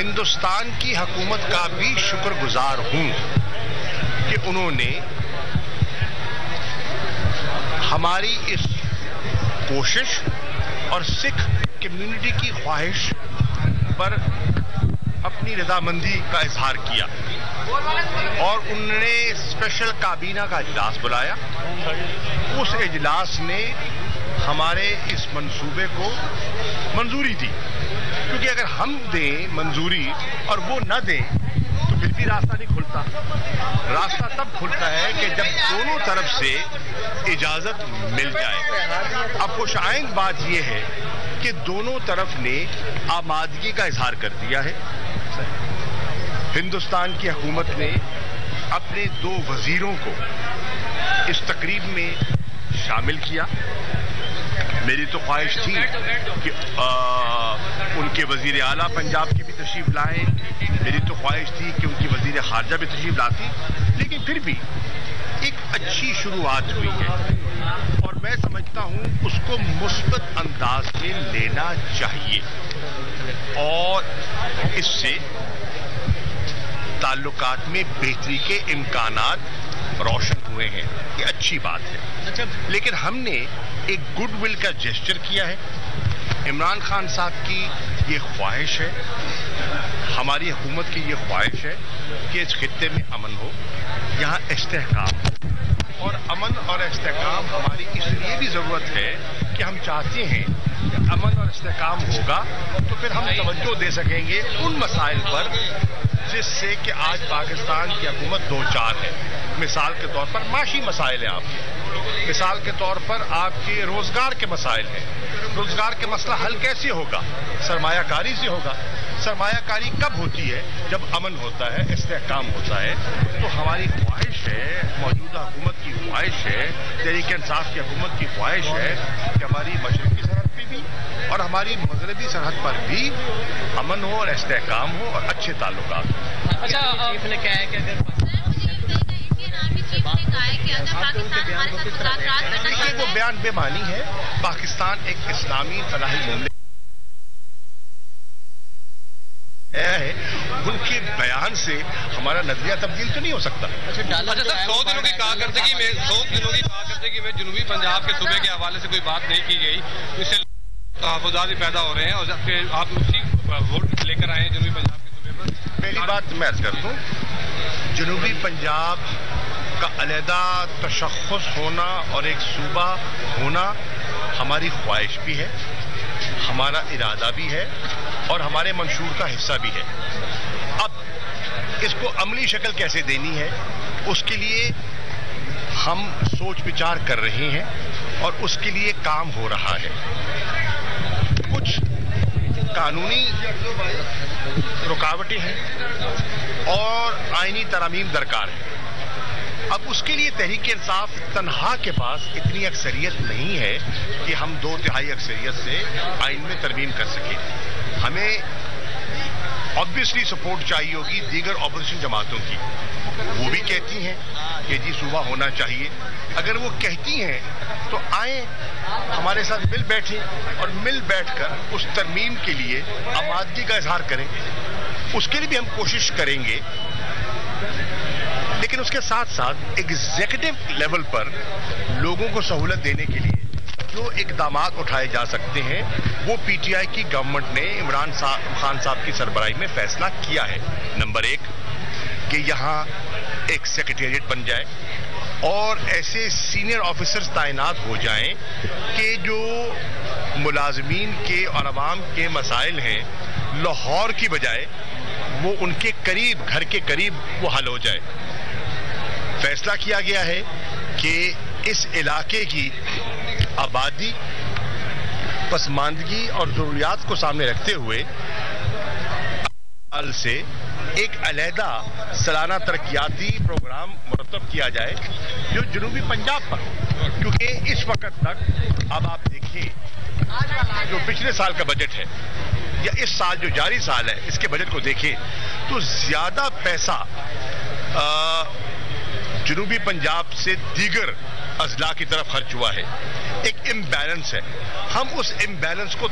ہندوستان کی حکومت کا بھی شکر گزار ہوں کہ انہوں نے ہماری اس کوشش اور سکھ کمیونٹی کی خواہش پر اپنی رضامندی کا اظہار کیا اور انہوں نے اسپیشل کابینہ کا اجلاس بلایا۔ اس اجلاس نے ہمارے اس منصوبے کو منظوری دی۔ اگر ہم دیں منظوری اور وہ نہ دیں، تو پھر بھی راستہ نہیں کھلتا۔ راستہ تب کھلتا ہے کہ جب دونوں طرف سے اجازت مل جائے۔ اب خوش آئند بات یہ ہے کہ دونوں طرف نے آمادگی کا اظہار کر دیا ہے۔ ہندوستان کی حکومت نے اپنے دو وزیروں کو اس تقریب میں شامل کیا۔ میری تو خواہش تھی کہ ان کے وزیر اعلیٰ پنجاب کی بھی تشریف لائیں۔ میری تو خواہش تھی کہ ان کی وزیر خارجہ بھی تشریف لاتی۔ لیکن پھر بھی ایک اچھی شروعات ہوئی ہے۔ اور میں سمجھتا ہوں اس کو مثبت انداز میں لینا چاہیے۔ اور اس سے تعلقات میں بہتری کے امکانات روشن ہوئے ہیں یہ اچھی بات ہے۔ لیکن ہم نے ایک گڈ ول کا جیسچر کیا ہے۔ عمران خان صاحب کی یہ خواہش ہے ہماری حکومت کی یہ خواہش ہے کہ اس خطے میں امن ہو یہاں استحکام اور امن اور استحکام ہماری اس لیے بھی ضرورت ہے کہ ہم چاہتے ہیں امن اور استحکام ہوگا، تو پھر ہم توجہ دے سکیں گے ان مسائل پر، جس سے کہ آج پاکستان کی حکومت دو چار ہے۔ مثال کے طور پر معاشی مسائل ہیں آپ کے مثال کے طور پر آپ کے روزگار کے مسائل ہیں۔ روزگار کے مسئلہ حل کیسے ہوگا؟ سرمایہ کاری سے ہوگا۔ سرمایہ کاری کب ہوتی ہے؟ جب امن ہوتا ہے، استحکام ہوتا ہے۔ تو ہماری خواہش ہے، موجودہ حکومت کی خواہش ہے تحریک انصاف کی حکومت کی خواہش ہے کہ ہماری مشرقی اور ہماری مغربی سرحد پر بھی امن ہو اور استحکام ہو اور اچھے تعلقات اچھا چیف نے کہا ہے کہ اگر وہ بیان بے معنی ہے۔ پاکستان ایک اسلامی فلاحی معاملے ہے۔ ان کے بیان سے ہمارا نظریہ تبدیل تو نہیں ہو سکتا۔ اچھا اچھا سر سو دنوں کی کارکردگی میں سو دنوں کی کارکردگی میں جنوبی پنجاب کے صوبے کے حوالے سے کوئی بات نہیں کی گئی۔ اس سے تحفظات بھی پیدا ہو رہے ہیں اور پھر آپ اسی ووٹ لے کر آئے ہیں جنوبی پنجاب کے صوبے پر۔ پہلی بات میں عرض کرتا جنوبی پنجاب کا علیحدہ تشخص ہونا اور ایک صوبہ ہونا ہماری خواہش بھی ہے، ہمارا ارادہ بھی ہے اور ہمارے منشور کا حصہ بھی ہے۔ اب اس کو عملی شکل کیسے دینی ہے، اس کے لیے ہم سوچ بچار کر رہے ہیں اور اس کے لیے کام ہو رہا ہے۔ قانونی رکاوٹیں ہیں اور آئینی ترامیم درکار ہے اب اس کے لیے تحریک انصاف تنہا کے پاس اتنی اکثریت نہیں ہے کہ ہم دو تہائی اکثریت سے آئین میں ترمیم کر سکیں۔ ہمیں آبویسلی سپورٹ چاہیے ہوگی دیگر اپوزیشن جماعتوں کی۔ وہ بھی کہتی ہیں کہ جی صوبہ ہونا چاہیے۔ اگر وہ کہتی ہیں تو آئیں ہمارے ساتھ مل بیٹھیں اور مل بیٹھ کر اس ترمیم کے لیے آمادگی کا اظہار کریں۔ اس کے لیے بھی ہم کوشش کریں گے۔ لیکن اس کے ساتھ ساتھ ایگزیکٹو لیول پر لوگوں کو سہولت دینے کے لیے جو اقدامات اٹھائے جا سکتے ہیں، وہ پی ٹی آئی کی گورنمنٹ نے عمران خان صاحب کی سربراہی میں فیصلہ کیا ہے۔ نمبر ایک کہ یہاں ایک سیکریٹریٹ بن جائے اور ایسے سینئر آفیسرز تعینات ہو جائیں کہ جو ملازمین کے اور عوام کے مسائل ہیں لاہور کی بجائے وہ ان کے قریب، گھر کے قریب وہ حل ہو جائے۔ فیصلہ کیا گیا ہے کہ اس علاقے کی آبادی، پسماندگی اور ضروریات کو سامنے رکھتے ہوئے سے ایک علیحدہ سالانہ ترقیاتی پروگرام مرتب کیا جائے جو جنوبی پنجاب پر کیونکہ اس وقت تک اب آپ دیکھیں جو پچھلے سال کا بجٹ ہے یا اس سال جو جاری سال ہے، اس کے بجٹ کو دیکھیں تو زیادہ پیسہ جنوبی پنجاب سے دیگر اضلاع کی طرف خرچ ہوا ہے۔ ایک امبیلنس ہے۔ ہم اس امبیلنس کو